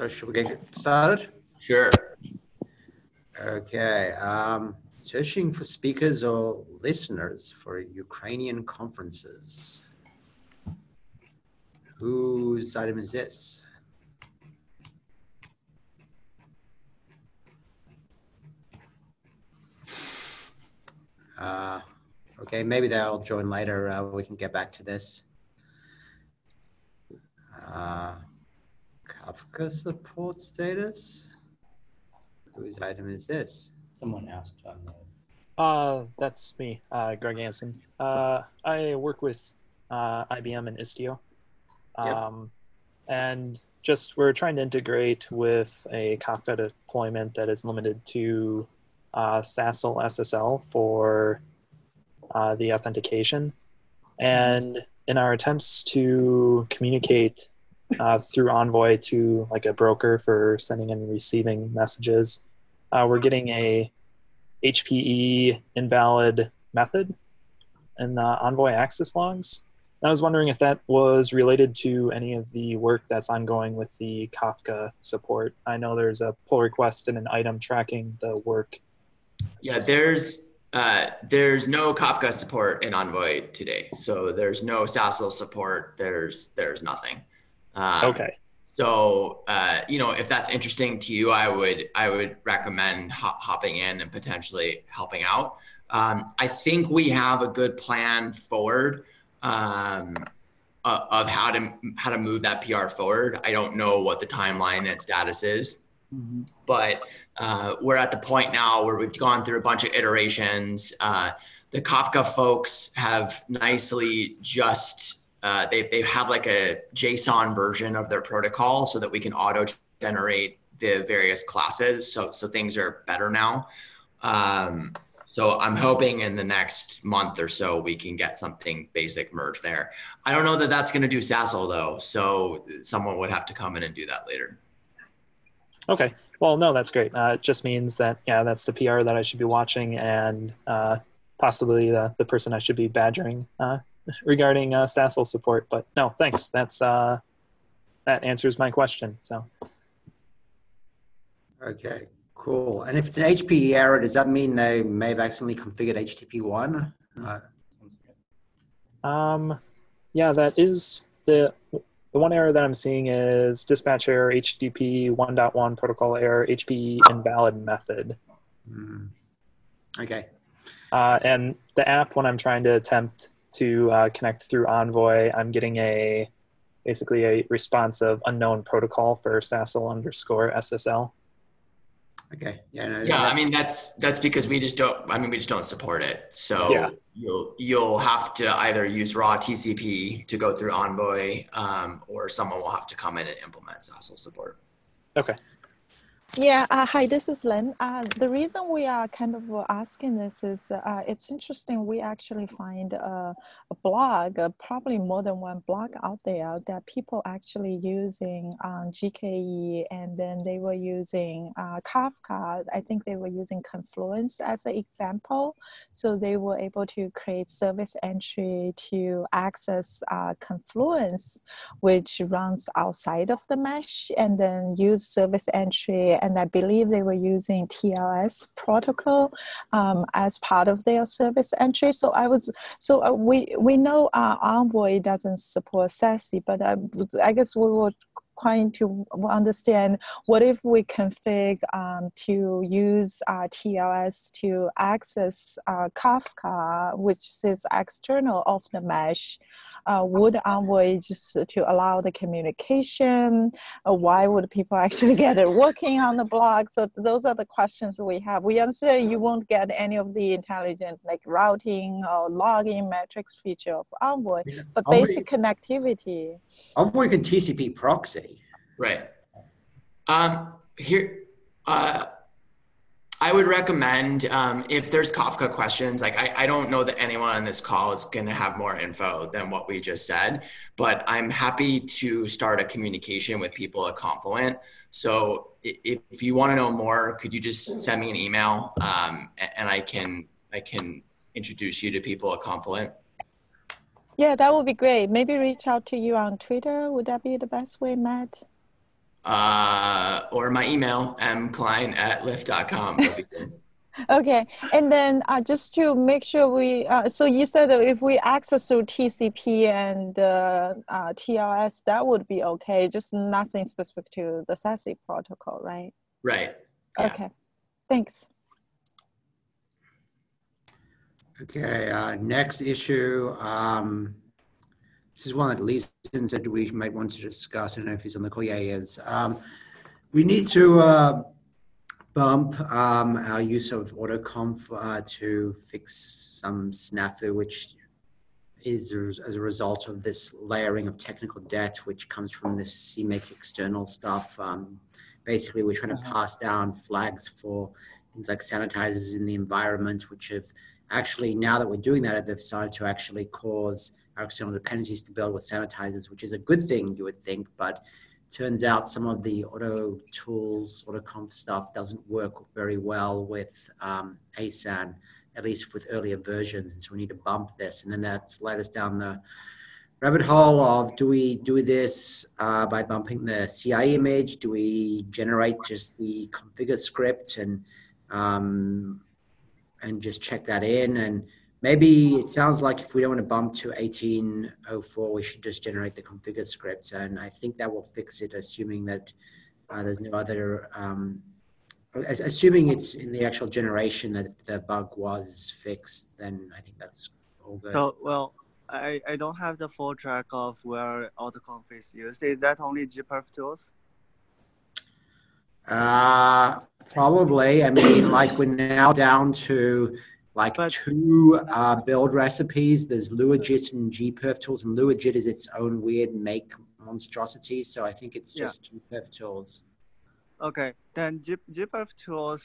So should we get started? Sure. Okay. Um, searching for speakers or listeners for Ukrainian conferences. Whose item is this? Uh, okay, maybe they'll join later. Uh, we can get back to this. Uh, Kafka support status? Whose item is this? Someone asked on the. Uh, that's me, uh, Greg Hansen. Uh, I work with uh, IBM and Istio. Yep. Um, and just we're trying to integrate with a Kafka deployment that is limited to uh, SASL SSL for uh, the authentication. And in our attempts to communicate uh, through Envoy to like a broker for sending and receiving messages, uh, we're getting a HPE invalid method in the Envoy access logs. And I was wondering if that was related to any of the work that's ongoing with the Kafka support. I know there's a pull request and an item tracking the work. Yeah, there's uh, there's no Kafka support in Envoy today. So there's no SASL support. There's there's nothing. Um, Okay. So uh, you know, if that's interesting to you, I would I would recommend hop, hopping in and potentially helping out. Um, I think we have a good plan forward um, uh, of how to how to move that PR forward. I don't know what the timeline and status is, but uh, we're at the point now where we've gone through a bunch of iterations. Uh, the Kafka folks have nicely just uh, they they have like a JSON version of their protocol so that we can auto generate the various classes. So so things are better now. Um, so I'm hoping in the next month or so we can get something basic merged there. I don't know that that's going to do SASL though, so someone would have to come in and do that later. Okay. Well, no, that's great. Uh, it just means that, yeah, that's the PR that I should be watching and uh, possibly the, the person I should be badgering uh, regarding uh, SASL support. But no, thanks. That's uh, that answers my question. So Okay, cool. And if it's an HPE error, does that mean they may have accidentally configured HTTP one? Uh, Um, yeah, that is the the one error that I'm seeing is dispatch error, HTTP 1.1 protocol error, HPE invalid method. hmm. Okay, Uh, and the app, when I'm trying to attempt to uh, connect through Envoy, I'm getting a basically a response of unknown protocol for SASL underscore SSL. okay, yeah, no, Yeah, that- I mean that's that's because we just don't. I mean, we just don't support it. So Yeah. you'll you'll have to either use raw TCP to go through Envoy, um, or someone will have to come in and implement SASL support. Okay. Yeah, uh, hi, this is Lynn. Uh, the reason we are kind of uh, asking this is uh, it's interesting. We actually find a, a blog, uh, probably more than one blog out there that people actually using um, GKE and then they were using uh, Kafka. I think they were using Confluent as an example. So they were able to create service entry to access uh, Confluent, which runs outside of the mesh, and then use service entry and I believe they were using TLS protocol um, as part of their service entry. So I was so uh, we we know uh, Envoy doesn't support SASL, but I, I guess we were trying to understand what if we config um, to use uh, TLS to access uh, Kafka, which is external of the mesh. Uh, would Envoy just to allow the communication? Uh, why would people actually get it working on the blog? So those are the questions we have. We understand you won't get any of the intelligent like routing or logging metrics feature of Envoy, but Envoy- basic connectivity. Envoy can TCP proxy. Right. Um, here, uh, I would recommend um, if there's Kafka questions, like I, I don't know that anyone on this call is going to have more info than what we just said, but I'm happy to start a communication with people at Confluent. So if, if you want to know more, could you just send me an email um, and I can I can introduce you to people at Confluent. Yeah, that would be great. Maybe reach out to you on Twitter. Would that be the best way, Matt? Uh, or my email, mklein at lyft.com. That'd be good. Okay, and then uh, just to make sure we, uh, so you said if we access through TCP and uh, uh, TLS, that would be okay, just nothing specific to the SASL protocol, right? Right. Yeah. Okay, thanks. Okay, uh, next issue. Um, this is one that Lizan said we might want to discuss. I don't know if he's on the call. Yeah, he is. Um, we need to uh, bump um, our use of AutoConf uh, to fix some snafu, which is as a result of this layering of technical debt, which comes from this CMake external stuff. Um, basically, we're trying to pass down flags for things like sanitizers in the environment, which have actually, now that we're doing that, they've started to actually cause external dependencies to build with sanitizers, which is a good thing, you would think, but turns out some of the auto tools, AutoConf stuff doesn't work very well with um, ASAN, at least with earlier versions. And so we need to bump this. And then that's led us down the rabbit hole of do we do this uh, by bumping the CI image? Do we generate just the configure script and um, and just check that in? And maybe it sounds like if we don't want to bump to 1804, we should just generate the configure script. And I think that will fix it, assuming that uh, there's no other, um, assuming it's in the actual generation that the bug was fixed, then I think that's all good. So, well, I, I don't have the full track of where AutoConf is used. Is that only gperf tools? Uh, probably. I mean, like we're now down to like But- two uh, build recipes. There's LuaJIT and gperf tools, and LuaJIT is its own weird make monstrosity. So I think it's Yeah. just gperf tools. Okay, then G, gperf tools.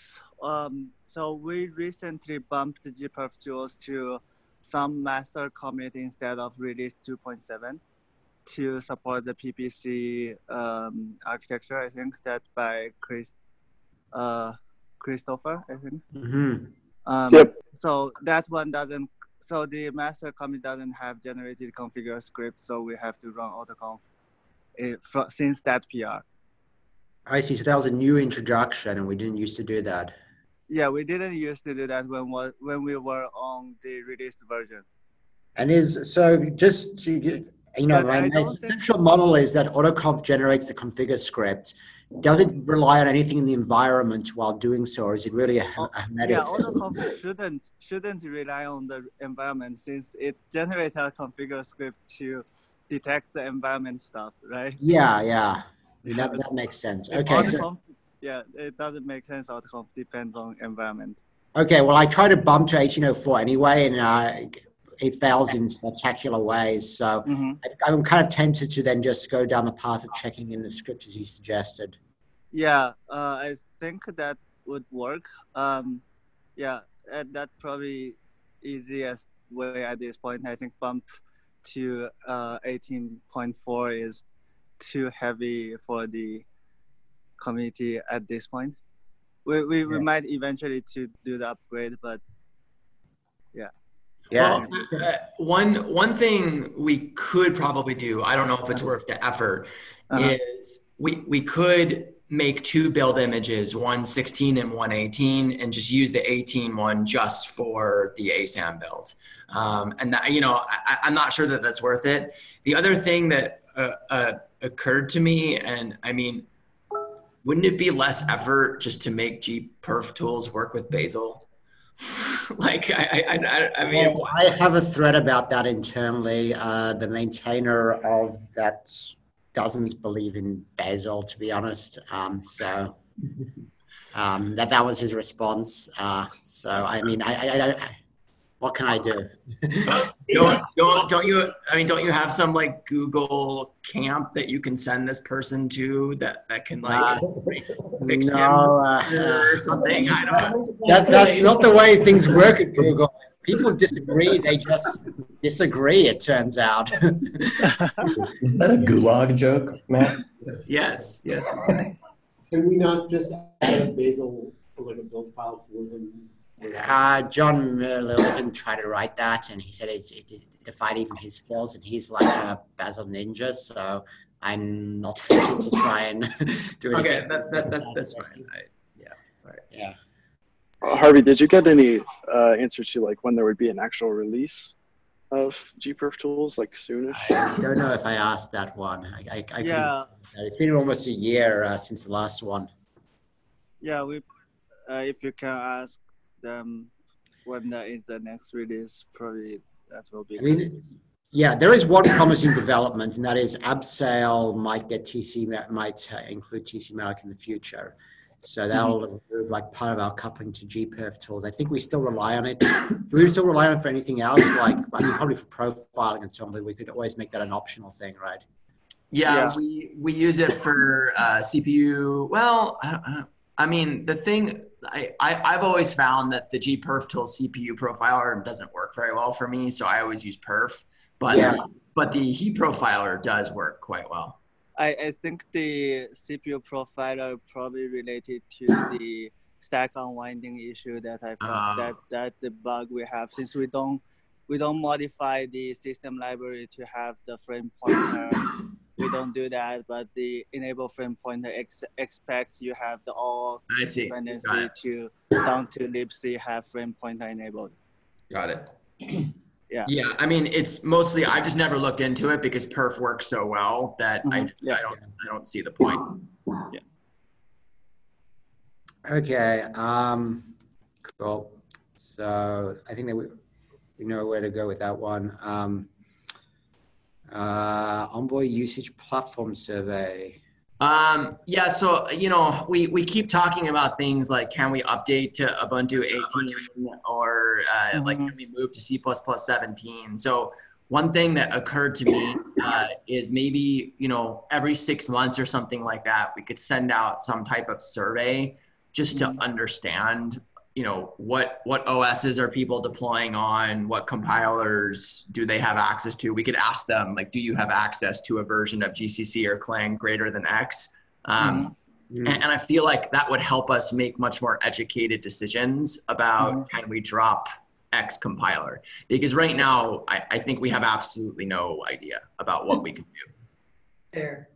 Um, so we recently bumped gperf tools to some master commit instead of release 2.7 to support the PPC um, architecture. I think that by Chris, uh, Christopher. I think. hmm Um, Yep. So that one doesn't. So the master commit doesn't have generated configure script, so we have to run autoconf uh, fro- since that PR. I see. So that was a new introduction, and we didn't used to do that. Yeah, we didn't used to do that when wa- when we were on the released version. And is so just to get- you know, my, I think- model is that AutoConf generates the configure script. Does it rely on anything in the environment while doing so, or is it really a, Oh, a hermetic? Yeah, autoconf shouldn't shouldn't rely on the environment since it generates a configure script to detect the environment stuff, right? Yeah, yeah. That, that makes sense. Okay, so autoconf- yeah, it doesn't make sense. Autoconf depends on environment. okay. Well, I try to bump to 1804 anyway, and uh, it fails in spectacular ways. So hmm I, I'm kind of tempted to then just go down the path of checking in the script as you suggested. Yeah, uh, I think that would work. Um, yeah, and that probably easiest way at this point. I think bump to uh, 18.4 is too heavy for the community at this point. We, we, we might eventually to do the upgrade, but Yeah. Well, uh, one one thing we could probably do, I don't know if it's worth the effort, Uh-huh. is we we could make two build images, one 16 and one 18, and just use the 18 one just for the ASAN build. Um, and that, you know, I, I'm not sure that that's worth it. The other thing that uh, uh, occurred to me, and I mean, wouldn't it be less effort just to make gperf tools work with Bazel? like, I, I, I, mean, Well, I have a thread about that internally. Uh, the maintainer of that doesn't believe in Bazel, to be honest. Um, so um, that that was his response. Uh, so I mean, I, I, I, I what can I do? don't, don't don't you i mean don't you have some like google camp that you can send this person to that that can like fix him uh, or something i don't know that, that's not the way things work at Google. People disagree; they just disagree. It turns out. Is that a gulag joke, Matt? yes yes exactly. Can we not just add a Bazel, like a build file for them? Uh, John Miller didn't try to write that, and he said it, it, defied even his skills, and he's like a Bazel Ninja, so I'm not tempted to try and do it. Okay, that, that, that, that's fine. I, Yeah. Uh, Harvey, did you get any uh, answer to like when there would be an actual release of gperf tools, like soonish? I don't know if I asked that one. I, I, I Yeah, It's been almost a year uh, since the last one. yeah. We, uh, if you can ask them when the is the next release, probably that will be. I good. mean, yeah, there is one promising development, and that is Abseil might get TC ma- might uh, include TC Malloc in the future. So that'll remove like part of our coupling to GPerf tools. I think we still rely on it. Do we still rely on it for anything else? Like, I mean, probably for profiling and so on, but we could always make that an optional thing, right? Yeah, Yeah. we we use it for uh, CPU. Well, I, don't, I, I mean, the thing I, I I've always found that the gperf tool CPU profiler doesn't work very well for me, so I always use perf. But Yeah. but the heat profiler does work quite well. I, I think the CPU profiler probably related to the stack unwinding issue that I found Ah. that that the bug we have since we don't we don't modify the system library to have the frame pointer. We don't do that, but the enable frame pointer ex- expects you have the all I see. Got dependency to down to libc have frame pointer enabled. Got it. Yeah. Yeah, I mean, it's mostly I just never looked into it because perf works so well that I Mhm. Yeah. I don't I don't see the point. Yeah. Okay. Um, cool. So I think that we, we know where to go with that one. Um, uh, Envoy usage platform survey. Um, yeah, so you know, we we keep talking about things like can we update to Ubuntu 18 or uh, like Mhm. can we move to C++ 17? So one thing that occurred to me uh, is maybe you know every six months or something like that we could send out some type of survey just to understand you know what what OSs are people deploying on? What compilers do they have access to? We could ask them like do you have access to a version of GCC or Clang greater than X? Um, Mm. and, and I feel like that would help us make much more educated decisions about can we drop X compiler? Because right now I, I think we have absolutely no idea about what we can do. Fair.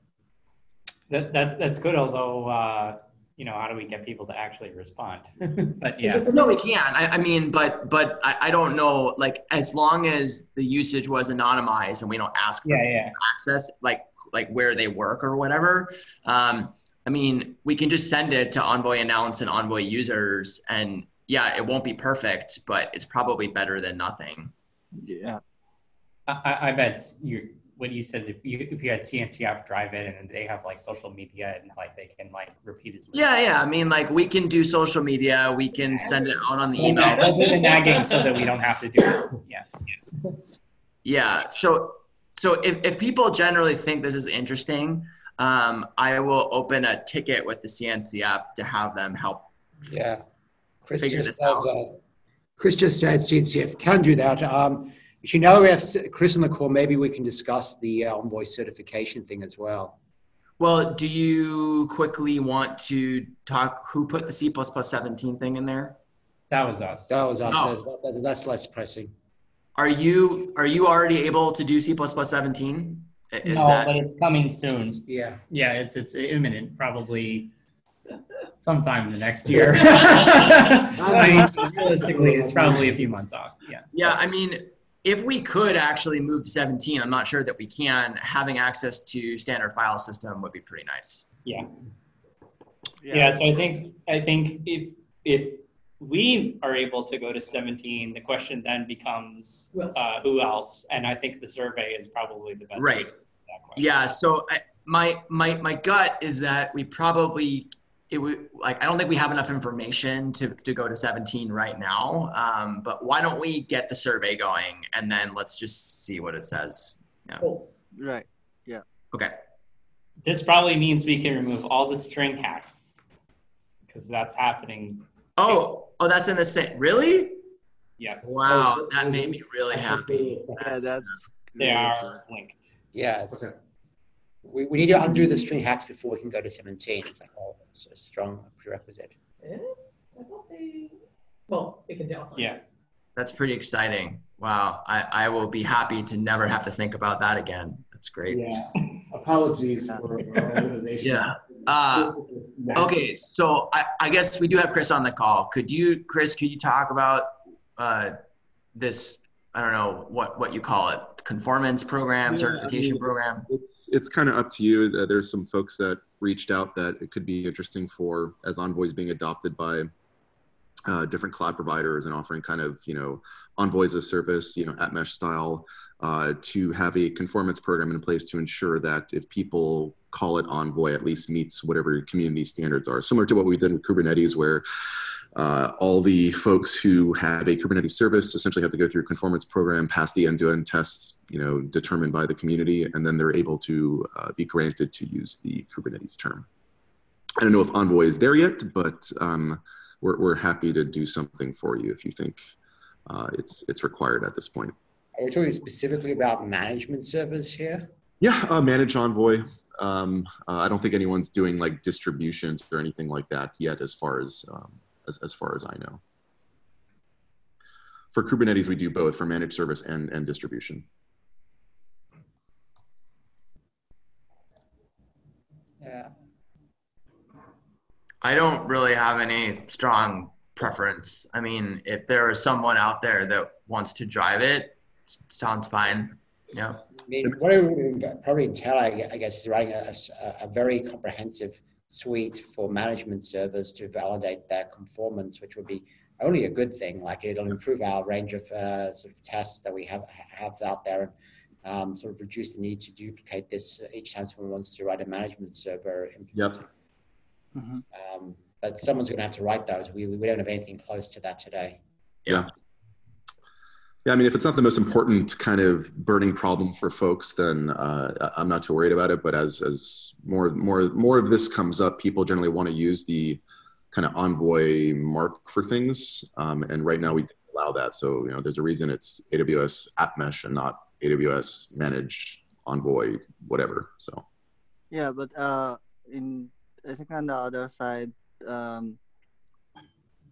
That, that, that's good, although, uh, you know, how do we get people to actually respond? but yeah. No, we can. I, I mean, but but I, I don't know. Like, as long as the usage was anonymized and we don't ask for Yeah, yeah. access, like like where they work or whatever. Um, I mean, we can just send it to Envoy announce and Envoy users, and yeah, it won't be perfect, but it's probably better than nothing. Yeah. I, I- I bet you when you said if you if you had CNCF drive it and they have like social media and like they can like repeatedly. Yeah, yeah. I mean, like we can do social media. We can send it out on the We'll, email. we'll do the nagging so that we don't have to do it. Yeah. Yeah. So so if, if people generally think this is interesting, um, I will open a ticket with the CNCF to have them help. Yeah. Chris Figure just this said, out. uh, Chris just said CNCF can do that. Um, if you know we have Chris on the call, maybe we can discuss the uh, Envoy certification thing as well. Well, do you quickly want to talk who put the C 17 thing in there? That was us. That was us. Oh. That- that- that's less pressing. Are you are you already able to do C 17? Is no, that but it's coming soon. Yeah. Yeah, it's it's imminent, probably sometime in the next year. I mean, realistically, it's probably a few months off. Yeah. Yeah, I mean, if we could actually move to 17, I'm not sure that we can. Having access to standard file system would be pretty nice. Yeah. Yeah. So I think I think if if we are able to go to 17, the question then becomes uh, who else? And I think the survey is probably the best. Right. to answer that question. Yeah. So I, my my my gut is that we probably it would like I don't think we have enough information to to go to 17 right now. Um, but why don't we get the survey going and then let's just see what it says. Yeah. Cool. Right. Yeah. Okay. This probably means we can remove all the string hacks because that's happening. Oh, oh, that's in the same. Really? Yes. Wow, that made me really happy. Yeah, That's- that's. They are linked. Yeah. it's- We, we need to undo the string hacks before we can go to 17. It's like, oh, it's a strong prerequisite. Yeah, I thought they, well, they can definitely. Yeah. That's pretty exciting. Wow, I, I will be happy to never have to think about that again. That's great. Yeah. Apologies for our organization. Yeah. Uh, okay, so I, I guess we do have Chris on the call. Could you, Chris, could you talk about uh, this? I don't know what what you call it, conformance program, Yeah, I certification mean, program. It's it's kind of up to you. Uh, there's some folks that reached out that it could be interesting for as Envoy's being adopted by uh, different cloud providers and offering kind of you know Envoy as a service, you know, at mesh style, uh, to have a conformance program in place to ensure that if people call it Envoy, at least meets whatever community standards are. Similar to what we did with Kubernetes, where uh, all the folks who have a Kubernetes service essentially have to go through a conformance program, pass the end-to-end tests, you know, determined by the community, and then they're able to uh, be granted to use the Kubernetes term. I don't know if Envoy is there yet, but um, we're, we're happy to do something for you if you think uh, it's it's required at this point. Are we talking specifically about management servers here? Yeah, uh, manage Envoy. Um, uh, I don't think anyone's doing like distributions or anything like that yet, as far as um, as, as far as I know. For Kubernetes, we do both for managed service and, and distribution. Yeah. I don't really have any strong preference. I mean, if there is someone out there that wants to drive it, sounds fine. Yeah. I mean, what I would probably tell, I guess, is writing a, a- a very comprehensive suite for management servers to validate their conformance, which would be only a good thing. Like it'll improve our range of uh, sort of tests that we have have out there, and um, sort of reduce the need to duplicate this each time someone wants to write a management server. Yep. Mhm. Um, but someone's going to have to write those. We, we don't have anything close to that today. Yeah. Yeah, I mean, if it's not the most important kind of burning problem for folks, then uh, I'm not too worried about it. But as as more more more of this comes up, people generally want to use the kind of Envoy mark for things, um, and right now we allow that. So you know, there's a reason it's AWS App Mesh and not AWS Managed Envoy, whatever. So Yeah, but uh, in I think on the other side, um,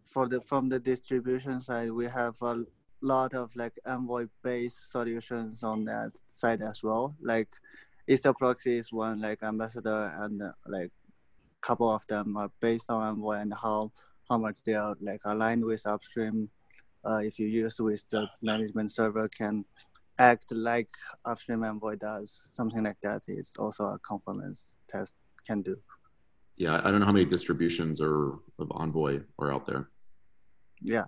for the from the distribution side, we have a lot of like Envoy-based solutions on that side as well. Like Istio Proxy is one, like Ambassador, and uh, like couple of them are based on Envoy and how how much they are like aligned with upstream. Uh, if you use with the management server, can act like upstream Envoy does. Something like that is also a conformance test can do. yeah, I don't know how many distributions are of Envoy are out there. Yeah.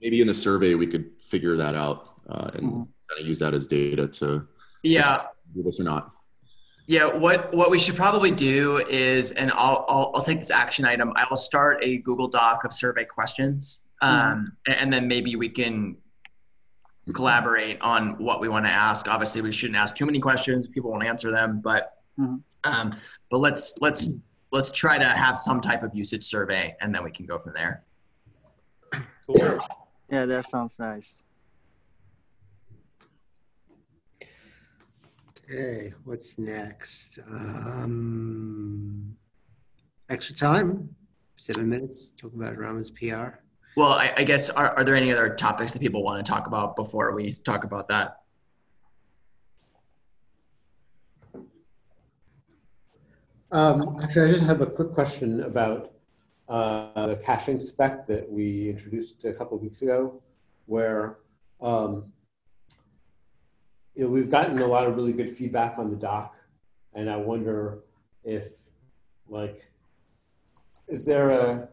Maybe in the survey we could figure that out uh, and Mhm. kind of use that as data to Yeah. do this or not. Yeah, what what we should probably do is, and I'll I'll, I'll take this action item. I will start a Google Doc of survey questions, um, a- and then maybe we can collaborate on what we want to ask. Obviously, we shouldn't ask too many questions. People won't answer them, but Mhm. um, but let's let's let's try to have some type of usage survey, and then we can go from there. Yeah, that sounds nice. Okay, what's next? Um, extra time, seven minutes, talk about Rama's PR. Well, I, I guess are, are there any other topics that people want to talk about before we talk about that? Um, actually, I just have a quick question about uh, the caching spec that we introduced a couple of weeks ago, where um, you know we've gotten a lot of really good feedback on the doc, and I wonder if like is there a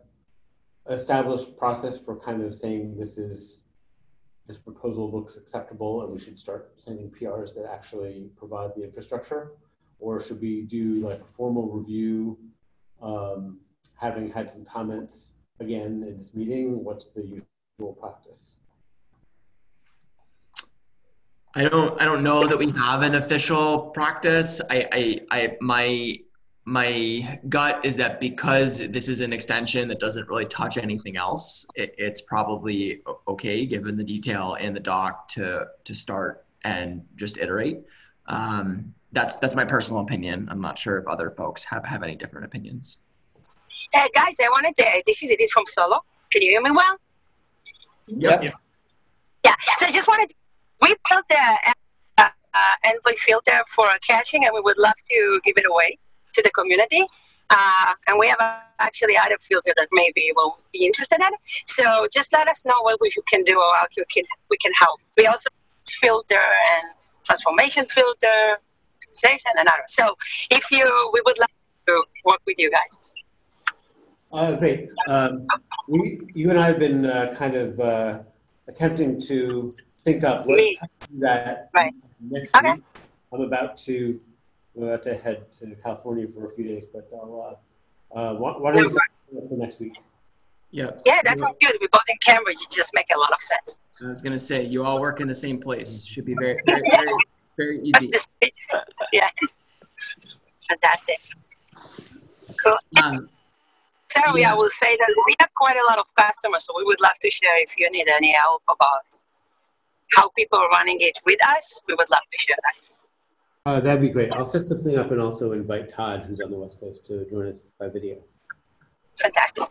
established process for kind of saying this is this proposal looks acceptable and we should start sending PRs that actually provide the infrastructure? Or should we do like a formal review, um, having had some comments again in this meeting? What's the usual practice? I don't I don't know that we have an official practice. I I, I my my gut is that because this is an extension that doesn't really touch anything else, it, it's probably okay given the detail in the doc to to start and just iterate. Um, that's that's my personal opinion. I'm not sure if other folks have have any different opinions. Uh, guys, I wanted to, this is Idit from Solo. Can you hear me well? Yep. Yeah. Yeah. So I just wanted. To, we built the uh, uh, envoy filter for caching, and we would love to give it away to the community. Uh, and we have actually added a filter that maybe will be interested in. So just let us know what we can do or how we can, we can help. We also filter and transformation filter, optimization, and others. So if you, we would like to work with you guys. Uh, great. Um, we, you and I have been uh, kind of uh, attempting to sync up. Let's Me. try to do that Right. next Okay. week. I'm about to I'm about to head to California for a few days, but I'll, uh, uh, why, why don't we set for next week? Yep. Yeah, that sounds good. We're both in Cambridge. It just makes a lot of sense. I was gonna say you all work in the same place. Should be very, very, very, very That's easy. the yeah. Fantastic. Cool. Um, Sorry, I will say that we have quite a lot of customers, so we would love to share if you need any help about how people are running it with us. We would love to share that. Uh, that'd be great. I'll set something up and also invite Todd, who's on the West Coast, to join us by video. Fantastic.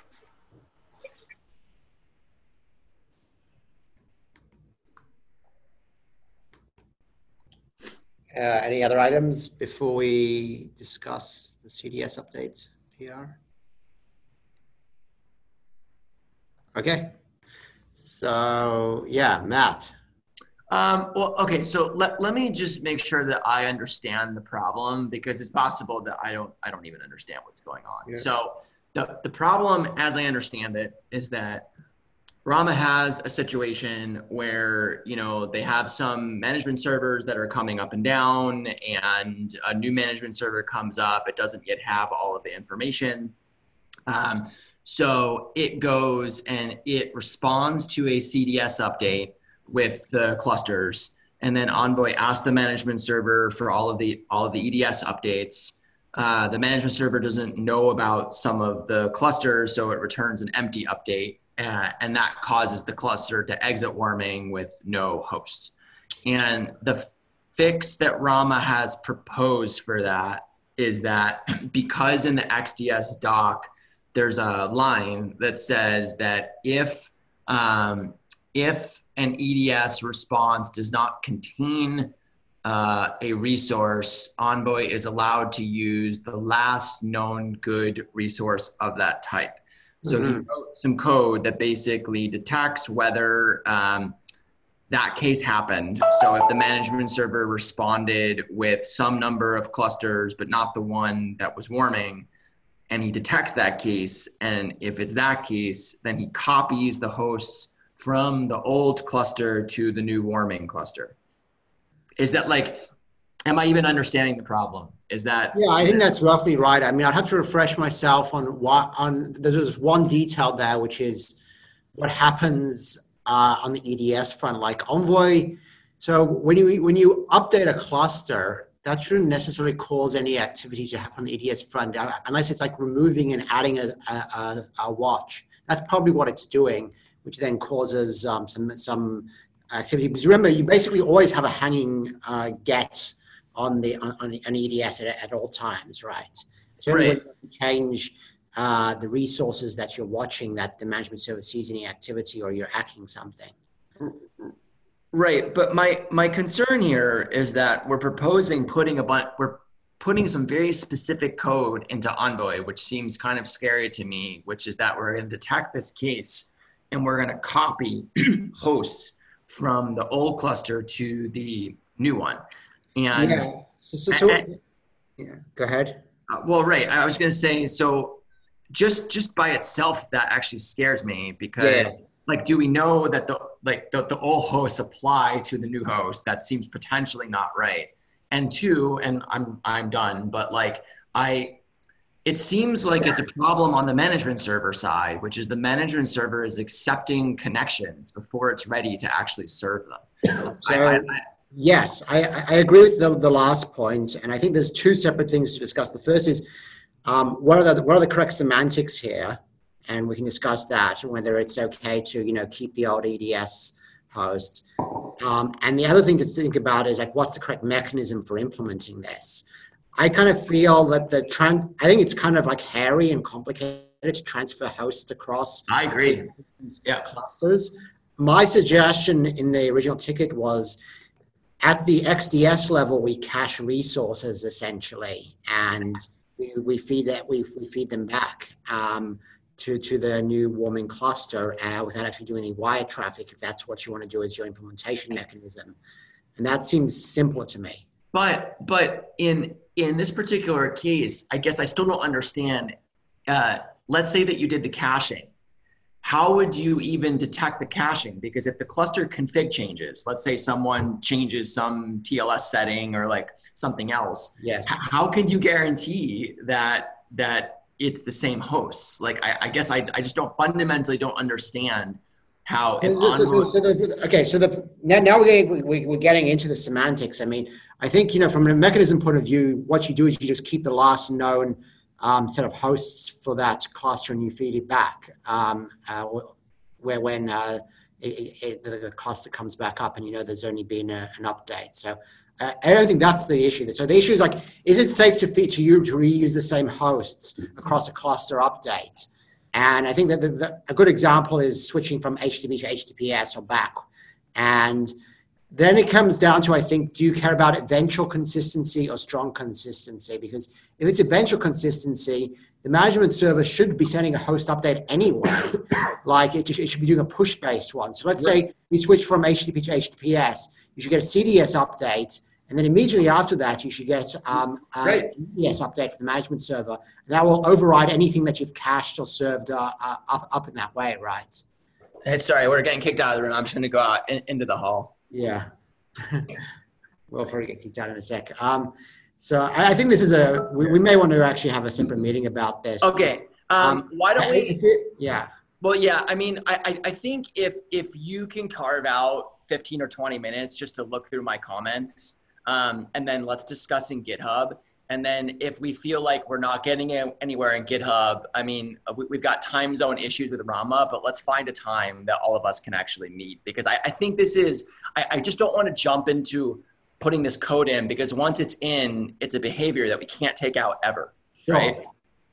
Uh, any other items before we discuss the CDS update PR? Okay. So, yeah, Matt. Um, well, okay, so let, let me just make sure that I understand the problem because it's possible that I don't I don't even understand what's going on. Yeah. So the, the problem as I understand it is that Rama has a situation where, you know, they have some management servers that are coming up and down and a new management server comes up. It doesn't yet have all of the information. Um, so it goes and it responds to a CDS update with the clusters. And then envoy asks the management server for all of the all of the eds updates. Uh, the management server doesn't know about some of the clusters so it returns an empty update uh, and that causes the cluster to exit warming with no hosts. And the fix that rama has proposed for that is that because in the xds doc there's a line that says that if um, if an EDS response does not contain uh, a resource, Envoy is allowed to use the last known good resource of that type. So he wrote some code that basically detects whether um, that case happened. So if the management server responded with some number of clusters, but not the one that was warming, and he detects that case, and if it's that case, then he copies the hosts from the old cluster to the new warming cluster. Is that like, am I even understanding the problem? Is that Yeah, I think that's roughly right. I mean, I'd have to refresh myself on what on there's one detail there, which is what happens uh, on the EDS front, like Envoy. So when you when you update a cluster, that shouldn't necessarily cause any activity to happen on the EDS front, uh, unless it's like removing and adding a, a, a, a watch. That's probably what it's doing, which then causes um, some some activity. Because remember, you basically always have a hanging uh, get on the on, on an EDS at, at all times, right? So Right. when you change uh, the resources that you're watching, that the management service sees any activity or you're hacking something. Right, but my my concern here is that we're proposing putting a bunch we're putting some very specific code into Envoy, which seems kind of scary to me, which is that we're going to detect this case and we're going to copy hosts from the old cluster to the new one. And yeah. So, so, so yeah. Go ahead. uh, well, right. I was going to say so. Just just by itself, that actually scares me because, Yeah. Like, do we know that the like the, the old hosts apply to the new host? That seems potentially not right. And two, and I'm I'm done. But like I, it seems like it's a problem on the management server side, which is the management server is accepting connections before it's ready to actually serve them. So, I- I- yes, I, I I agree with the, the last point, and I think there's two separate things to discuss. The first is um, what are the what are the correct semantics here, and we can discuss that whether it's okay to you know keep the old EDS hosts. Um, and the other thing to think about is like what's the correct mechanism for implementing this. I kind of feel that the trans, I think it's kind of like hairy and complicated to transfer hosts across. I agree. Yeah. Clusters. My suggestion in the original ticket was at the XDS level, we cache resources essentially, and we, we feed that we, we feed them back um, to to the new warming cluster uh, without actually doing any wire traffic. If that's what you want to do as your implementation mechanism, and that seems simpler to me. But but in in this particular case, I guess I still don't understand. Uh, let's say that you did the caching. How would you even detect the caching? Because if the cluster config changes, let's say someone changes some TLS setting or like something else, yes. how can you guarantee that that it's the same hosts? Like I, I guess I, I just don't fundamentally don't understand how. If so, so, so the, okay, so the now, now we're, getting, we, we're getting into the semantics. I mean, I think you know from a mechanism point of view, what you do is you just keep the last known um, set of hosts for that cluster and you feed it back. Um, uh, where when uh, it, it, the cluster comes back up and you know there's only been a, an update. So uh, I don't think that's the issue. So the issue is like, is it safe to feature you to reuse the same hosts across a cluster update? And I think that the, the, a good example is switching from HTTP to HTTPS or back. And then it comes down to, I think, do you care about eventual consistency or strong consistency? Because if it's eventual consistency, the management server should be sending a host update anyway. like it, just, it should be doing a push based one. So let's right. say we switch from HTTP to HTTPS, you should get a CDS update. And then immediately after that, you should get um, a right. ES update for the management server. And that will override anything that you've cached or served uh, uh, up, up in that way, right? Hey, sorry, we're getting kicked out of the room. I'm just going to go out in, into the hall. Yeah. we'll probably get kicked out in a sec. Um, so I, I, think this is a, we, we, may want to actually have a separate meeting about this. Okay. Um, um, why don't we? It, yeah. Well, yeah, I mean, I, I think if, if you can carve out 15 or 20 minutes just to look through my comments, um, and then let's discuss in GitHub. And then if we feel like we're not getting anywhere in GitHub, I mean, uh, we've got time zone issues with Rama, but let's find a time that all of us can actually meet because I, I think this is, I, I just don't want to jump into putting this code in because once it's in, it's a behavior that we can't take out ever. Sure. Right.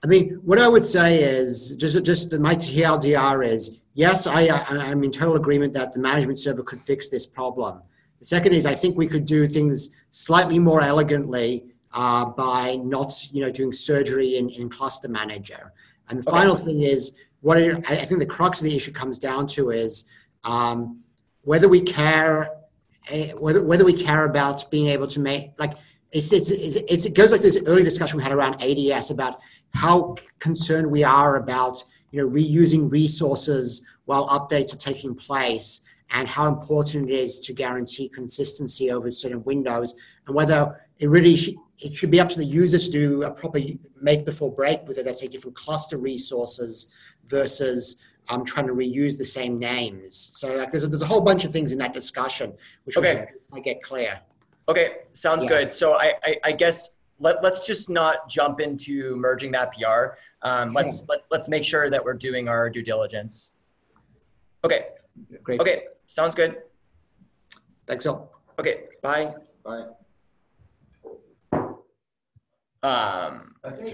I mean, what I would say is just, just my TLDR is yes, I, I'm in total agreement that the management server could fix this problem. The second is I think we could do things slightly more elegantly uh, by not, you know, doing surgery in, in cluster manager. And the okay. final thing is, what I think the crux of the issue comes down to is um, whether we care, eh, whether, whether we care about being able to make, like, it's, it's, it's, it goes like this early discussion we had around ADS about how concerned we are about, you know, reusing resources while updates are taking place and how important it is to guarantee consistency over certain windows and whether it really it should be up to the user to do a proper make before break with it. Let's say different cluster resources versus um, trying to reuse the same names. So like there's a, there's a whole bunch of things in that discussion which okay. I get clear. Okay, sounds yeah. good. So I, I, I, guess let, let's just not jump into merging that PR. Um, let's yeah. let, let's make sure that we're doing our due diligence. Okay. Great. Okay, sounds good. Thanks all. Okay, bye. Bye. Um, I think